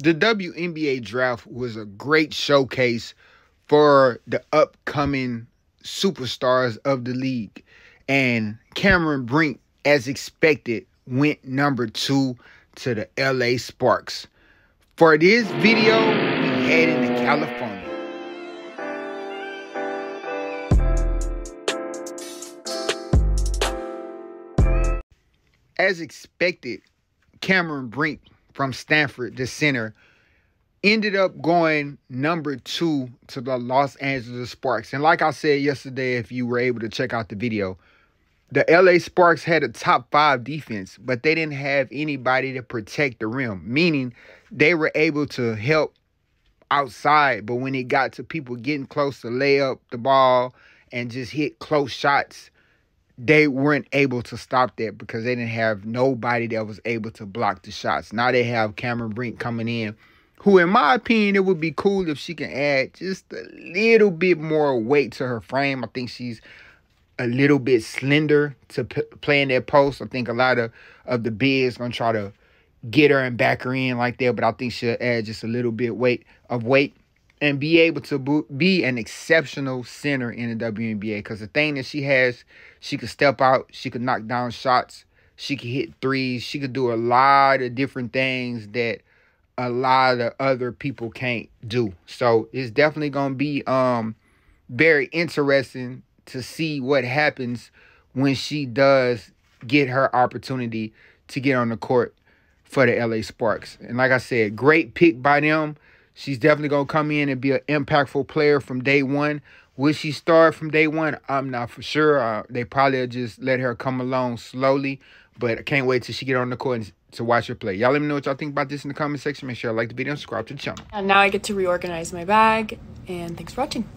the WNBA draft was a great showcase for the upcoming superstars of the league. And Cameron Brink, as expected, went number two to the LA Sparks. For this video, we headed to California. As expected, Cameron Brink from Stanford, the center, ended up going number two to the Los Angeles Sparks. And like I said yesterday, if you were able to check out the video, the LA Sparks had a top five defense, but they didn't have anybody to protect the rim, meaning they were able to help outside. But when it got to people getting close to lay up the ball and just hit close shots, they weren't able to stop that because they didn't have nobody that was able to block the shots. Now they have Cameron Brink coming in, who, in my opinion, it would be cool if she can add just a little bit more weight to her frame. I think she's a little bit slender to p- play in that post. I think a lot of, of the bigs gonna try to get her and back her in like that, but I think she'll add just a little bit weight of weight and be able to be an exceptional center in the WNBA. Because the thing that she has, she could step out, she could knock down shots, she could hit threes, she could do a lot of different things that a lot of other people can't do. So it's definitely gonna be um very interesting to see what happens when she does get her opportunity to get on the court for the LA Sparks. And like I said, great pick by them. She's definitely going to come in and be an impactful player from day one. Will she start from day one? I'm not for sure. Uh, they probably just let her come along slowly. But I can't wait till she get on the court and, to watch her play. Y'all let me know what y'all think about this in the comment section. Make sure you like the video and subscribe to the channel. And now I get to reorganize my bag. And thanks for watching.